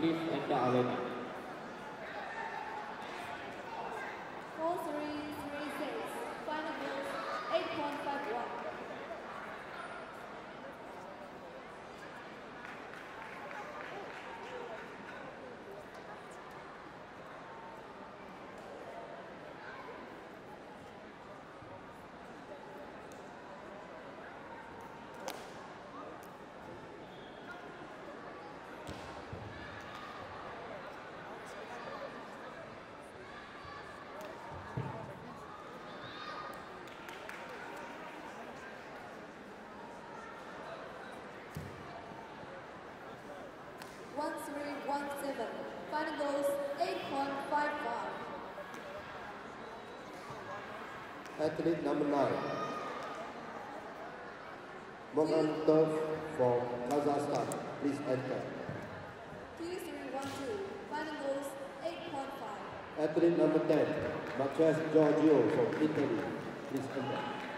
please enter arena. Four Athlete number nine, Mogantov from Kazakhstan. Please enter. Two three one two. Final goals eight point five. Athlete number ten, Matthias Giorgio from Italy. Please enter.